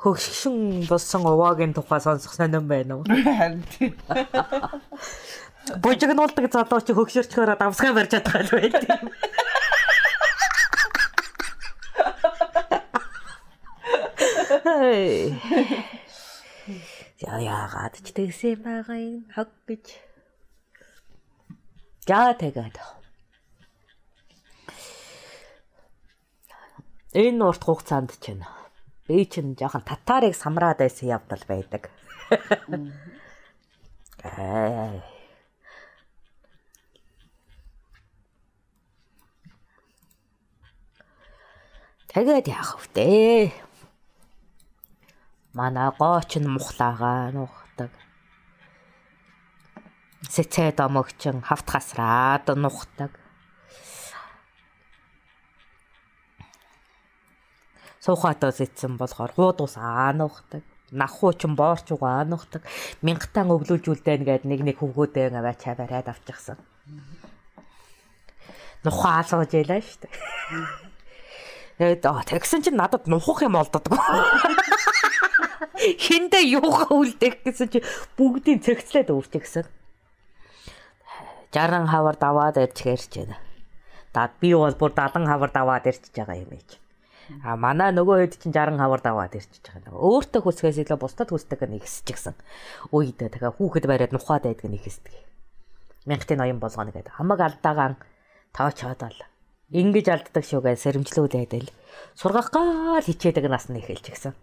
хөгшин болсон уваагийн тухай сонсох сонирн байна уу? Харин тийм. Божигнуулдаг залуу чи хөгшөрчхөөр давсгаа барьж чадах л байт. Я яагаад ч тэгсэн байгаа юм хог гэж. За тэгээд. Энэ урт хугацаанд чинь би чинь жоохон татарыг самраад байсан явдал байдаг. Аа. Тэгээд яах вэ? Манай gooч нь мухлаагаа нухдаг. Сэцээ домогчин хавт хасраад нухдаг. Суухатаас ицсэн болохоор хуудус аанухдаг нахуу ч боорч угаа аанухдаг мянгатан өвлүүлжүүлдэн гээд нэг нэг хөвгүүдээ аваа чаа бариад авчихсан нухаа алгаж ялаа штэ тэгээд тэгсэн чинь надад нухах юм олддоггүй хиндэ юугаа үлдэх гэсэн чи бүгдийг цэгцлээд өвчгсөн 60 хавар даваад ирж гэрч байна. Дад би бол бүр 70 хавар даваад ирчихэж байгаа юм ээж. А манай нөгөө хэд чинь 60 хавар даваад ирчихэж байгаа. Өөртөө хүсгээс илүү бусдад хүсдэг нь ихсчихсэн. Үедээ тэгээ хүүхэд бариад нухаад байдаг нь ихсдэг. Мянгатын ноён болгоно гэдэг. Хамаг алдаагаан тоочоод бол ингэж алддаг шүүгээ сэрэмжлүүлээд л сургах гал хичээдэг нас нь эхэлчихсэн.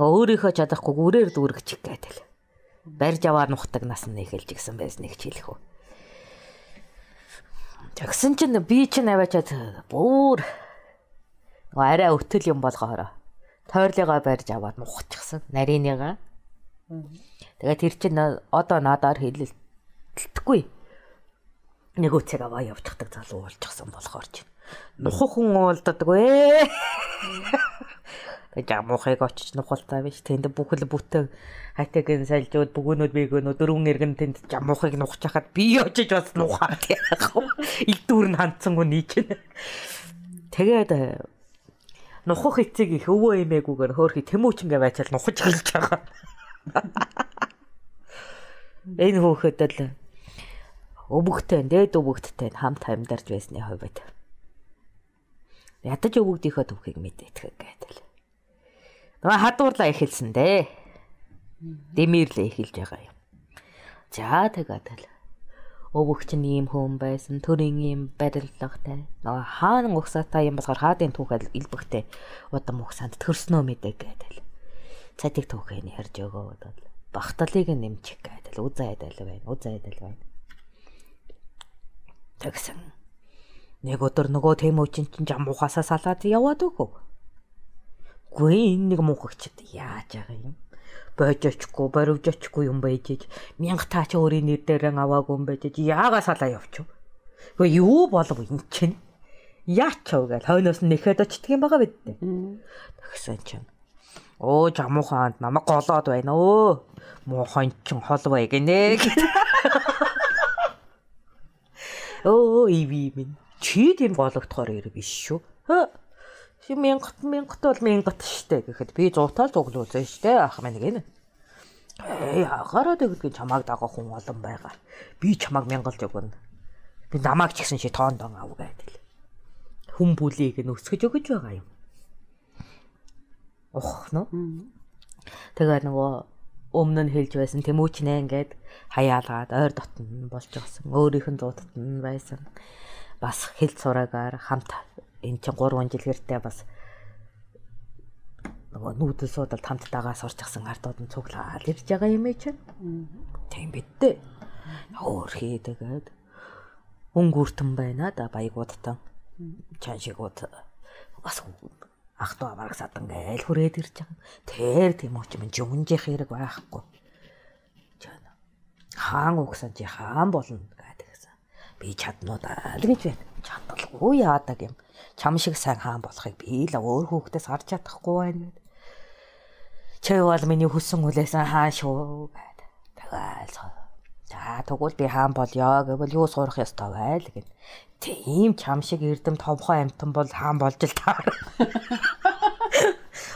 Өөрийнхөө чадахгүй үрээр дүүргчих гэдэг. Барьж аваар нухдаг нас нь эхэлчихсэн байсныг ч хэлэх үү. Тэгсэн чинь би чинь аваачаад бүр арай өтөл юм болгоорой. Тойрлогоо барьж аваад мухчихсан нарийныгаа. Тэгээд тэр чинь одоо надаар хэлэлтэхгүй. Нэг үцэг аваа явчихдаг залуу болчихсон болохоор чинь. Нухах хүн уулддаг ээ. Тэгээд жамуухыг очиж нухалтай биш. Тэнд бүхэл бүтэн хайтагийн сальжууд бүгөнүүд бигөнүүд дөрвөн иргэн тэнд жамуухыг нухаж хахад би очиж бас нухаад яах вэ? Илдүүр нь хандсан гоо нийч. Тэгээд э, нухах эцэг их өвөө эмээгүүгээр хөөхи тэмүүчингээ байчаал нухаж хэлж байгаа. Энэ хөөхөд л өвөгтэй, дээд өвөгттэй хамт амьдарч байсны хувьд ядаж өвөгдийнхөө түүхийг мэдээтгэх гэдэг. Нөгөө хадуурлаа эхэлсэн дээ. Дэмирлээ эхэлж байгаа юм. За тэгээд л өвөгч нь ийм хүн байсан, төрийн ийм барилгатай. Нөгөө хаан угсаатай юм болохоор хаадын түүхэд илбэгтэй удам угсаанд төрснөө мэдээ гэдэг. Цадыг түүхээ нь ярьж өгөөд бол бахталыг нэмчих гэдэг. Үзэн айдал байна. Үзэн айдал байна. Тэгсэн. Нэг өдөр нөгөө тэмүүчин чинь жам ухаасаа салаад яваад өгөө. Гүй энэ нэг мунхагчд яаж байгаа юм? Бож очихгүй, боривж очихгүй юм байж иж мянга таач өөрийн нэр дээр аваагүй юм байж иж яага салаа явчих. Гүй юу болов энэ чинь? Яачав гэл хойноос нь нэхэд юм байгаа бид. Тэгсэн чинь Оо жамууханд намайг голоод байна өө. Муухан чин холвой гинэ. Оо иви минь. Чи тийм гологдохоор ирэ биш шүү. Чи мянгат мянгат бол мянгат штэ гэхэд би зуутаал цуглуулсан штэ ах маань гэнэ. Ээ агараа тэгдгийг чамааг дагах хүн олон байгаа. Би чамааг мянгалж өгнө. Би намааг ч гэсэн чи тоон дон ав гэдэг. Хүн бүлийг нь өсгөж өгөж байгаа юм. Ох нөө. Тэгээ нөгөө өмнө нь хэлж байсан тэмүүч нэ ингээд хаяалгаад ойр дотн болж байгаа. Өөрийнх нь зуутад нь байсан. Бас хэл сураагаар хамт энэ чинь 3 жил гэртээ бас нөгөө нүүдэл суудал хамттайгаа сурчсан ардууд нь цуглаад ирж байгаа юм чинь. Тийм бид дээ. Хөөрхий тэгээд өнгөртөн байна да баягуудтан. Чан шигууд бас ах トゥ амараг садан гээл хүрээд ирж байгаа. Тэр тийм учраас минь жунжих хэрэг байхгүй. Хаан угсаа чи хаан болно гэдэг. Би чаднуу даа л гэж байна. Чадалгүй яадаг юм чам шиг сайн хаан болохыг би л өөр хүүхдээс харж чадахгүй байна гэд. Чи бол миний хүссэн хүлээсэн хаан шүү гэд. Тэгэл За тэгвэл би хаан болёо гэвэл юу сурах ёстой байл гэн. Тийм чам шиг эрдэм томхоо амтан бол хаан болж л таар.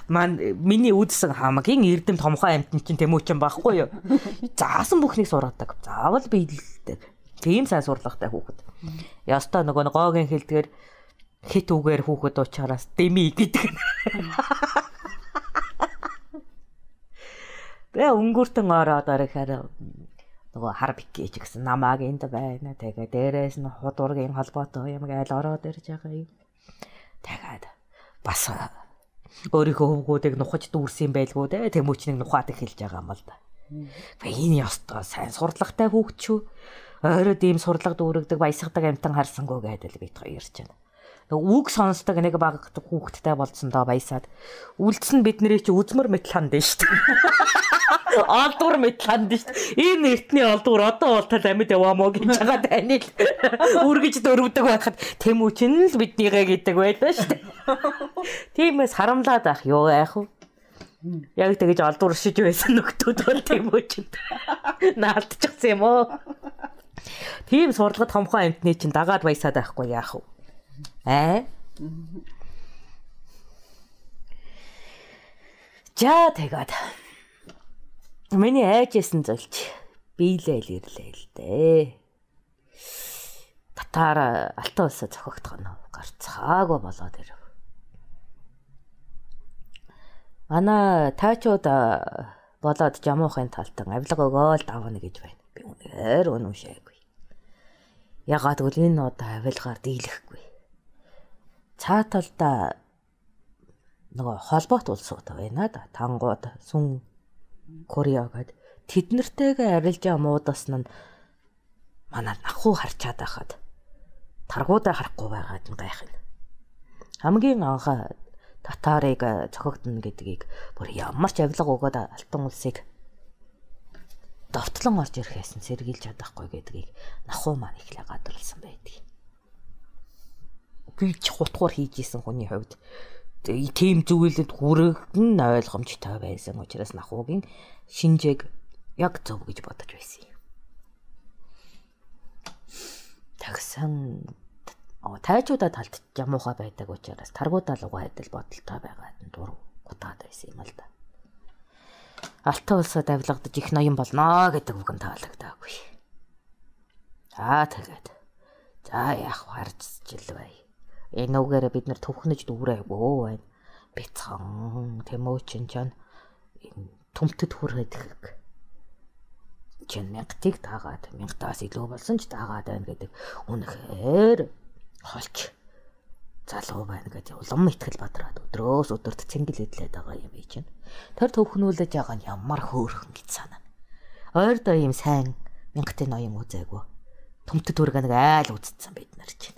Ман миний үдсэн хамаагийн эрдэм томхоо амтан чинь тэмүүчэн байхгүй юу? Заасан бүхнийг сургадаг. Заавал биелдэг. Тийм сайн сурлагатай хүүхэд. Ястаа нөгөө гоогийн хэлдгээр хит үгээр хүүхэд уучаараас дэми гэдэг. Тэгээ өнгөртөн ороод орохоор нөгөө хар бикэж гэсэн намааг энд байна. Тэгээ дээрээс нь худургийн холбоотой юм гээл ороод ирж байгаа юм. Тэгээд бас өөрийнхөө хөвгүүдийг нухаж дүүрсэн байлгүй те тэмүүчнийг нухаад эхэлж байгаа юм л да. Энэ ёстой сайн сурлагатай хүүхд шүү. Ойроод ийм сурлага дүүрэгдэг баясгадаг амтан харсангүй гэдэл бит хоёр ярьж байна үг сонсдог нэг баг хүүхэдтэй болцсон доо баясаад үлдсэн бидний чи үзмэр метланд дээ шүү дээ. Олдвор метланд шүү дээ. Энэ эртний олдвор одоо бол тал амьд яваамоо гэж байгаа тань л үргэж дөрвдөг байхад тэмүүч нь л биднийгээ гэдэг байлаа шүү дээ. Тиймээс харамлаад ах юу яах вэ? Яг тэгэж олдвор шиж байсан нөхдүүд бол тэмүүчэнд наалтчихсан юм уу? Тийм сурлагад томхон амтны чинь дагаад баясаад байхгүй яах вэ? Аа. За тэгээд миний айжсэн зөлч биелэл ирлээ л дээ. Татар алтан улсаа зохиогдох нь гарцаагүй болоод ирэв. Манай таачууд болоод жамуухын талтан авилга өгөөл давна гэж байна. Би үнээр үнэмшээгүй. Ягаад гэвэл энэ одоо авилгаар дийлэхгүй цаа талда нөгөө холбоот улсууд байна да. Тангууд, Сүн, Кореа гэд тэд нэртэйгээ арилжаа муудасна нь манай нахуу харчаад байхад таргуудаа харахгүй байгаад нь гайх юм. Хамгийн анх татарыг цохогдно гэдгийг бүр ямар ч авилга өгөөд алтан улсыг довтлон орж ирэхээс нь сэргийлж чадахгүй гэдгийг нахуу маань ихлэ гадарлсан байдаг би ч хутгуур хийж исэн хүний хувьд тийм зүйлэд хүрэгэн ойлгомжтой байсан учраас нахуугийн шинжээг яг зөв гэж бодож байсан юм. Тагсан тайчуудаа талд ямуухай байдаг учраас таргуудаа лугаа адил бодолтой байгаад дур гутаад байсан юм л да. Алтан улсад авилгадаж их ноён болно гэдэг үг нь таалагдаагүй. Аа тэгээд за яах харж жил бай. Энэ үгээрээ бид нар төвхнөж дүүрээгүй байна. Бяцхан тэмөөчин чан түмтэд хүрээд чин мянгатыг таагаад мянгатаас илүү болсон ч таагаад байна гэдэг үнэхээр холч залуу байна гэдэг улам итгэл бадраад өдрөөс өдөрт цэнгэл идлээд байгаа юм чинь. Тэр төвхнүүлж байгаа нь ямар хөөрхөн гэж санаа. Ойрдоо ийм сайн мянгатын ноён үзээгүй. Төмтөд үргэн нэг айл үзсэн бид нар чинь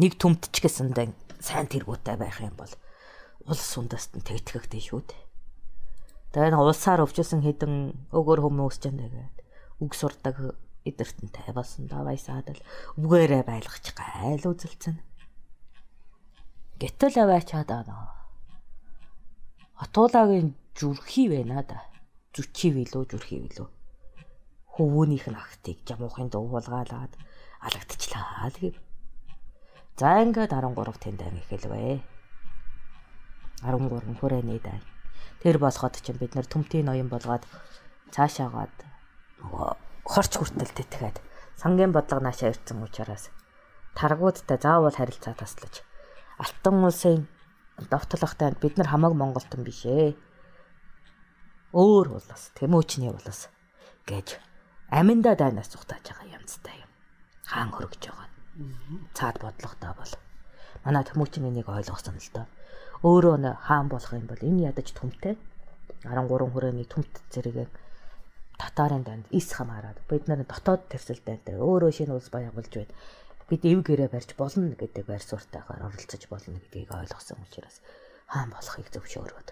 нэг төмтч гэсэндээ сайн тэргүүтэй байх юм бол улс ундаст нь тэгтгэхтэй шүү дээ. Тэгээд улсаар өвчсөн хэдэн өгөр хүмүүс ч нэгээд үг сурдаг эдэртэнтэй болсон да баясаад л үгээрээ байлгач гайл үзэлцэн. Гэтэл аваачаад аа. Хатуулагийн зүрхий байна да. Зүчив илүү зүрхий илүү. Хөвөөнийх нь ахтыг жамуухын дуугалгаад алагдчихлаа л гэв. За ингээд 13 тэндэг эхэлвэ. 13 хүрээний дай. Тэр болоход чинь бид нэр төмтийн ноён болгоод цаашаагаад нөгөө хорч хүртэл тэтгээд сангийн бодлого наашаа ирсэн учраас таргуудтай заавал харилцаа таслаж алтан улсын довтлогтой бид нар хамааг Монголтон биш ээ. Өөр улс, Тэмүүчний улс гэж аминда дайнаас зүхтааж байгаа юмцтай юм. Хаан хөргөж байгаа цаад бодлоготой бол манай төмөчийн энийг ойлгосон л доо. Өөрөө нэ хаан болох юм бол энэ ядаж түмтэй 13 хүрээний түмт зэрэг татарын данд ис хамаарад бид нар дотоод тэрсэлтэй өөрөө шинэ улс байгуулж байна. Бид эв гэрээ барьж болно гэдэг байр суурьтайгаар оролцож болно гэдгийг ойлгосон учраас хаан болохыг зөвшөөрөөд.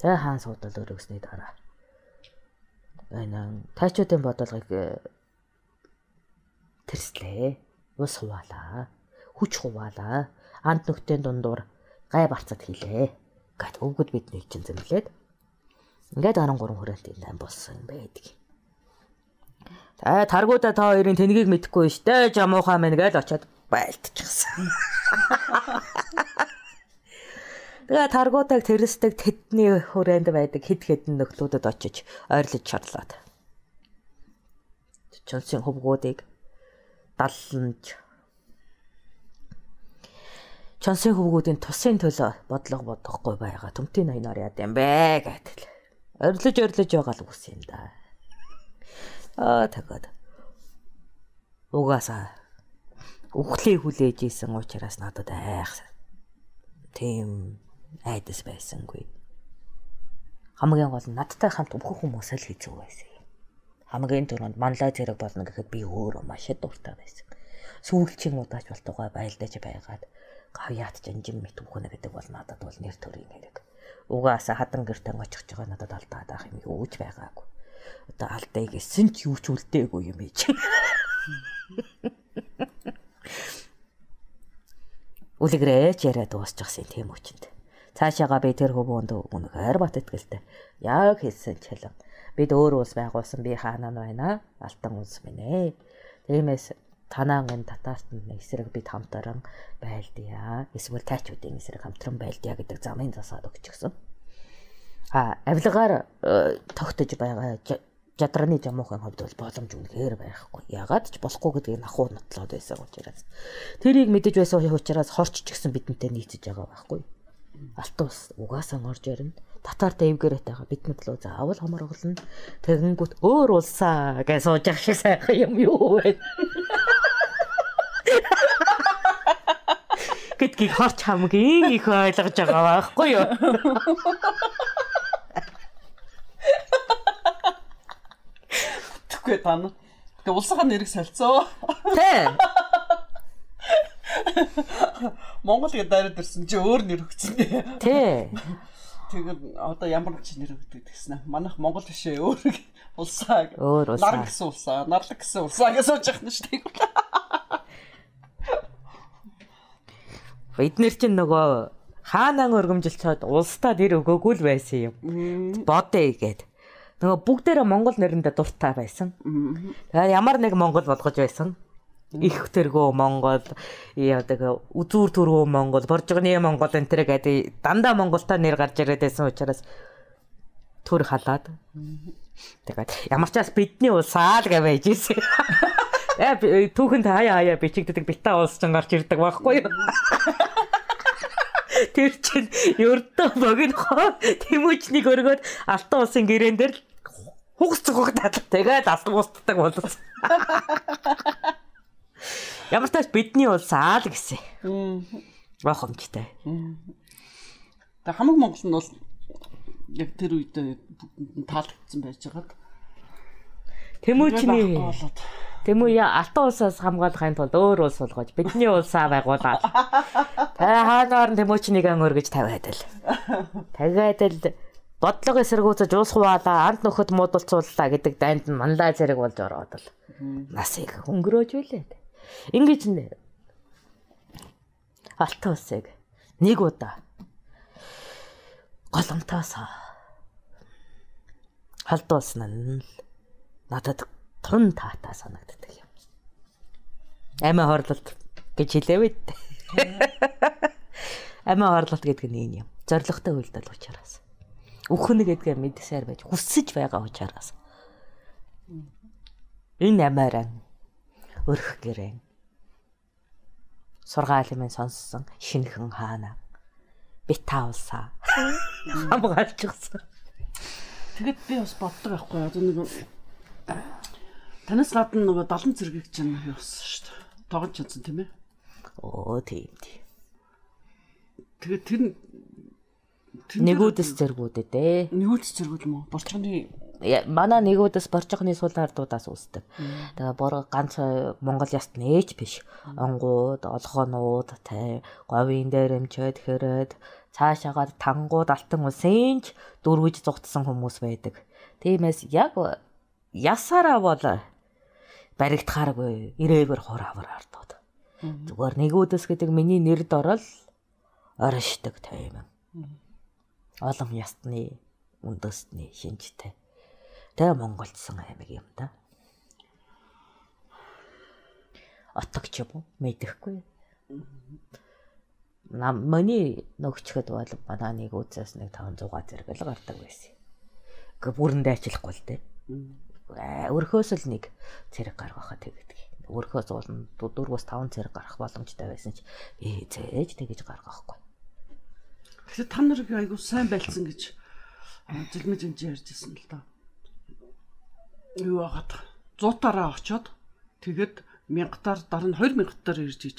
За хаан суудал өргөсний дараа энэ тайчуудын бодлогыг э, тэрслээ ус хуваалаа. Хүч хуваалаа. Анд нөхдөд дундуур гай барцад хийлээ. Гэт өвгөд бидний чинь зэмлээд ингээд 13 хүрээлт энэ ам болсон юм байдаг. Аа таргуудаа та хоёрын тэнгийг мэдэхгүй штэ жамуухаа мэн гэж очиод байлтчихсан. Тэгээ таргуудаа тэрсдэг тэдний хүрээнд байдаг хэд хэдэн нөхдүүдэд очиж ойрлож шарлаад. Чонсын хөвгүүдийг далланж Чонсын хөвгүүдийн тусын төлөө бодлого бодохгүй байгаа. Төмтийн ноёноор яд юм бэ гэдэг. Орилж орилж байгаа л үс юм да. Аа тэгээд угаасаа үхлээ хүлээж исэн учраас надад айх тийм айдас байсангүй. Хамгийн гол нь надтай хамт өөхөх хүмүүс л хэцүү байсан. Хамгийн түрүүнд манлай зэрэг болно гэхэд би өөрөө маш дуртай байсан. Сүүлчийн удаач болтугай байлдаж байгаад гавьяат жанжин мэт үхнэ гэдэг бол надад бол нэр төрийн хэрэг. Угаасаа хадан гэртээ очих жоо надад алдаад байх юм юу ч байгаагүй одоо алдаа гэсэн ч юу ч үлдээгүй юм ээж. Үлгэрээч яриад дуусчихсан тийм үчинд. Цаашаага би тэр хөвөнд үнэхээр бат итгэлтэй. Яг хэлсэн чалан. Бид өөр улс байгуулсан би хаанаа байна? Алтан улс минь ээ. Тиймээс танаангын татаартанд эсрэг бид хамтран байлдъя. Эсвэл тайчуудын эсрэг хамтран байлдъя гэдэг замын засаад өгчихсөн. А авилгаар э, тогтож байгаа жадраны жамуухан хувьд бол боломж үнэхээр байхгүй. Ягаад ч болохгүй гэдгийг ахуй нотлоод байсан учраас. Тэрийг мэдэж байсан учраас хорч ч гэсэн бидэнтэй нийцэж байгаа байхгүй. Алтус угаасаа орж ирнэ. Татар дэвгэрät байгаа биднэд л заавал хамар оглоно. Тэгэнгүүт өөр улсаа гэж сууж ах шиг сайхан юм юу вэ? гэдгийг хорч хамгийн их ойлгож байгаа байхгүй юу? Тэгэхгүй тань. Тэгээ улсынхаа нэрийг солилцоо. Тэ. Монгол гэдэг дайраад ирсэн чи өөр нэр өгсөн дээ. Тэ. Тэгээд одоо ямар ч нэр өгдөг гэсэн. Манайх Монгол бишээ өөр улсаа. Өөр улсаа. Нар гэсэн улсаа, нарлаг гэсэн улсаа гэж сууж яхна шүү дээ. Бид нэр чинь нөгөө хаанаа өргөмжилчод улсдаа нэр өгөөгүй л байсан юм. Бодъё гээд нөгөө бүгдээрээ монгол нэрэндээ дуртай байсан. Тэгээ ямар нэг монгол болгож байсан. Их тэргөө монгол яадаг үзүүр төргөө монгол, боржгоны монгол энэ төр гэдэг дандаа монголтой нэр гарч ирээд байсан учраас төр халаад. Тэгээд ямар ч бас бидний улсаа л гэж ийсэн. Э түүхэнд хаяа хаяа бичигддэг битаа улс ч гарч ирдэг байхгүй юу? Тэр чинь ердөө богинохоо тэмүүчнийг өргөөд алтан улсын гэрээн дээр хугас цогтаад тэгээд алтан устдаг болсон. Ямар ч тааш бидний улс аа л гэсэн. Бохомжтой. Тэг хамаг Монгол нь бол яг тэр үед таалагдсан байж байгаад Тэмүүчний Тэмүү яа алтан улсаас хамгаалахын тулд өөр улс болгож бидний улсаа байгуулаад та хаанаар тэмүүчнийг ангөр гэж тавиад л. Тэгээд л бодлого эсэргүүцэж уус хуваалаа ант нөхөд муудалцууллаа гэдэг дайнд нь манлай зэрэг болж ороод л насыг өнгөрөөж үлээд. Ингэж нэ алтан улсыг нэг удаа голомтоосоо халдуулсан нь надад тун таатай санагддаг юм. Амиа хорлолт гэж хэлээвэ. Амиа хорлолт гэдэг нь юм. Зоригтой үйлдэл учраас. Үхнэ гэдгээ мэдсээр байж хүсэж байгаа учраас. Энэ амааран өрх гэрэн сургаалын минь сонссон шинхэн хаана бит таавсаа хамгаалчихсан. Тэгэд би бас боддог байхгүй одоо нэг Танаас гадна нөгөө 70 зэргийг чинь юусан шүү дээ. Тоглож чадсан тийм ээ. Оо тийм тийм. Тэгээд тэр нэгүүдс зэргүүдэд ээ. Нэгүүдс зэргүүд юм уу? Борчгоны манай нэгүүдс борчгоны суулаар дуудаас үүсдэг. Тэгээ бор ганц Монгол яст нээж биш. Онгууд, олгоонууд, тай говийн дээр эмчээд хэрэг цаашаагаад тангууд алтан улсын ч дөрвөж зугтсан хүмүүс байдаг. Тиймээс яг ясаараа бол баригдахааргүй ирээвэр хураавар ардууд. Зүгээр нэгүүдс гэдэг миний нэрд орол оршдог тайм. Олон ястны үндэстний шинжтэй. Тэгээ монголцсон аймаг юм да. отог ч юм уу мэдэхгүй. Нам миний нөгчөхөд бол манай нэг үзээс нэг 500 зэрэг л гардаг байсан. Гэ бүрэндээ ажиллахгүй л дээ. Өрхөөс л нэг зэрэг гаргахад тэгдэг. Өрхөөс бол 4-өөс 5 зэрэг гарах боломжтой байсан ч ээ зээж тэгэж гаргахгүй. Тэгэхээр та нарыг айгуу сайн байлцсан гэж жилмэж энэ ярьжсэн л доо. Юу агаад 100-аараа очоод тэгэд мянгатаар дараа нь 2000-аар ирж иж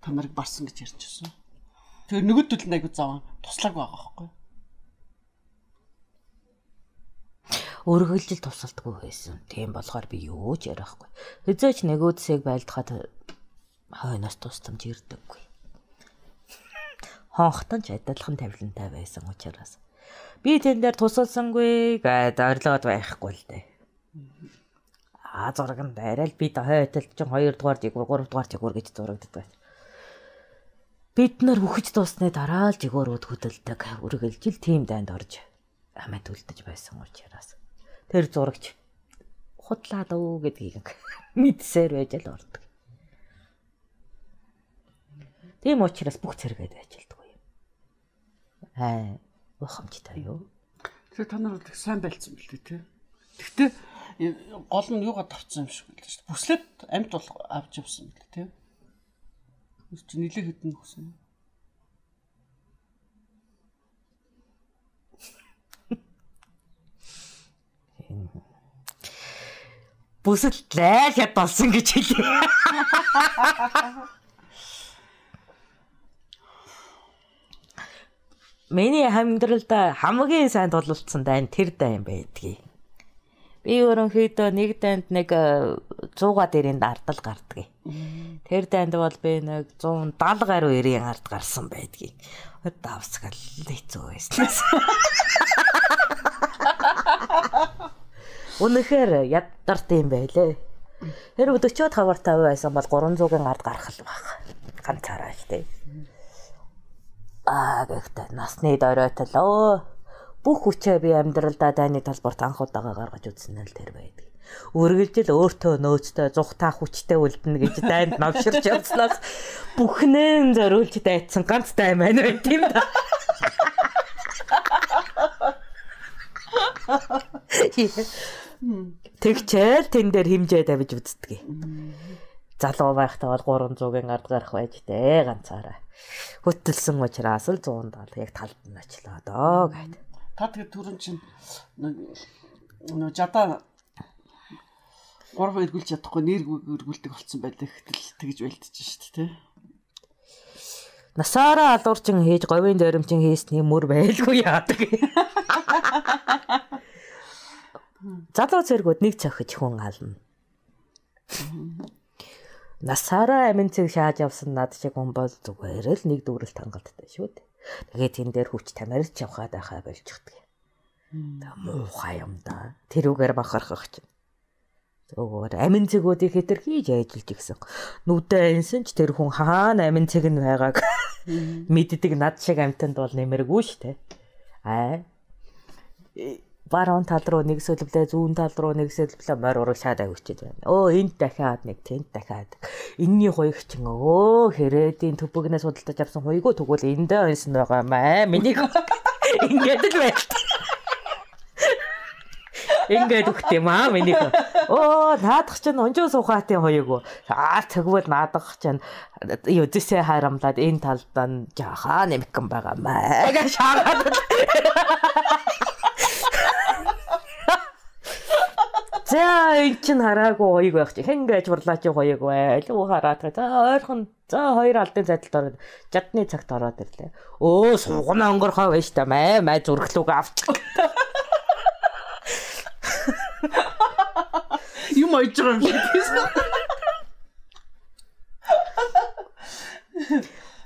та нарыг барсан гэж ярьжсэн. Тэгэхээр нөгөөдөл нь айгуу заван туслаг байгаа байхгүй. Өргөлжил тусалдаггүй байсан. Тийм болохоор би юу ч ярихгүй. Хизээч нөгөөдсийг байлдахад хойноос тусламж ирдэггүй. Хонхтон ч адилхан тавилантай байсан учраас би тэн дээр тусалсангүй гэд орилоод байхгүй л дээ. А зураг нь байрал би хойтол ч 2 дугаар жигүүр 3 дугаар жигүүр гэж зурагддаг. Бид нар бүхэж дуусны дараа л жигөөрүүд хөдөлдөг. Үргэлжил тийм дайнд орж амьд үлдэж байсан учраас тэр зурагч худлаад өө гэдгийг мэдсээр байж л ордог. Тийм учраас бүх зэрэгэд ажилтдаг юм. Аа, ухамжтай юу? Тэгэхээр та нар их сайн байлцсан бэл тээ. Гэхдээ гол нь юугаа тавцсан юм шиг байлаа шүү дээ. Бүслээд амьд бол авч явсан бэл тээ. Чи нилээ хитэн хүсэн. бүсэл лайл хэд болсон гэж хэлээ. Миний амьдралд хамгийн сайн тулалдсан дайн тэр дайн байдгийг. Би ерөнхийдөө нэг дайнд нэг 100-а дээрийн ардал гардаг. Тэр дайнд бол би нэг 170 гаруй 90 ард гарсан байдгийг. Давсгал хэцүү байсан. Үнэхээр ядарт юм байлээ. Тэр 40-од хавар 50 байсан бол 300-ын ард гарах л баг. Ганцаараа л тээ. Аа гэхдээ насны дөрөөтөл өө бүх хүчээ би амьдралдаа дайны талбарт анх удаага гаргаж үзсэн л тэр байдаг. Үргэлжил өөртөө нөөцтэй зүхтаа хүчтэй үлдэнэ гэж дайнд навширч явснаас бүхнээ зориулж дайцсан ганц дай маань байт юм да. Тэгчээл тэн дээр химжээ давж үздэг. Залуу байхдаа бол 300-ын ард гарах байж дээ ганцаараа. Хөтөлсөн учраас л 170 яг талд нь очлоо доо гэд. Та тэгээд түрүүн чинь нөө жада 3 эргүүлж чадахгүй нэр эргүүлдэг болсон байлаа гэтэл тэгж байлдаж шít тий. Насаараа алуурчин хийж говийн дөрөмчин хийсний мөр байлгүй яадаг. Залуу зэргүүд нэг цохиж хүн ална. Насаараа амин цэг шааж явсан над шиг хүн бол зүгээр л нэг дүүрэлт хангалттай шүү дээ. Тэгээд тэн дээр хүч тамирч явхаад байхаа болчихдаг. Та муухай юм да. Тэрүүгээр бахархах чинь. Зүгээр амин цэгүүдийг хэтэрхийж ажиллаж гисэн. Нүдэ энсэн ч тэр хүн хаана амин цэг нь байгааг мэддэг над шиг амтанд бол нэмэргүй шүү дээ. Аа баруун тал руу нэг сөлөвлөө зүүн тал руу нэг сөлөвлөө морь урагшаад авчиж байна. Өө энд дахиад нэг тэнд дахиад. Энийний хуйг чинь өө хэрээдийн төбөгнөөс судалдаж авсан хуйгоо тэгвэл эндээ онсон байгаа юм аа. Миний ингээд л байл. Ингээд үхт юм аа миний. Оо наадах чинь унжуу суухаатын хуйг. Аа тэгвэл наадах чинь юудэсээ харамлаад энэ талдаа жахаа нэмгэн байгаа маа. Гэж шааргаад. За эн чин хараагүй хоёг байх чи хэн байж бурлаач хоёг бай. Илүү хараад за ойрхон за хоёр алдын зайдалд ороод жадны цагт ороод ирлээ. Өө сугна өнгөрхөө байж та маа маа зүрхлүүг авч. Юм ойж байгаа юм шиг.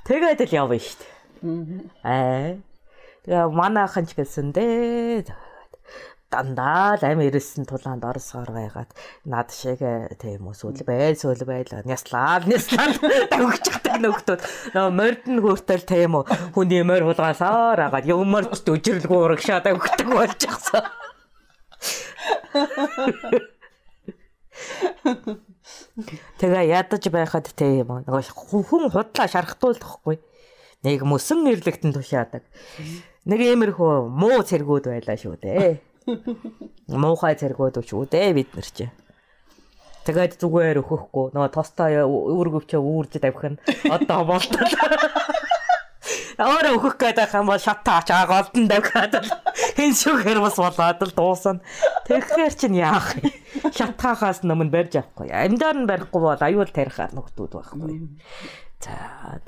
Тэгээд л явна шүү дээ. Аа. Тэгээ манайхан ч гэсэн дээ дандаа л амь ирсэн тулаанд орсоор байгаад над шиг тийм үү сүл байл сүл байл няслаа няслаа давгчихдаг нөхдүүд нөө морд нь хүртэл тийм үү хүний морь хулгаасаар агаад юмарч дүжирлгүй урагшаад өгдөг болчихсон Тэгээ ядаж байхад те юм нөгөө хүн худлаа шархтуулдахгүй. Нэг мөсөн ирлэгтэн тушаадаг. Нэг иймэрхүү муу цэргүүд байлаа шүү дээ. Муухай цэргүүд шүү дээ бид нар чи. Тэгээд зүгээр өгөхгүй. Нөгөө тостой үүргэвчээ үүрж нь одоо болтол. Өгөх гээд байх юм бол шатаа ачаа голдон давхаад хэн шүүхээр бас болоод л дуусна. Тэгэхээр чин яах юм? Шатахаас өмнө барьж авахгүй. Амьдаар нь барихгүй бол аюул тарихаар нөхдүүд байхгүй. За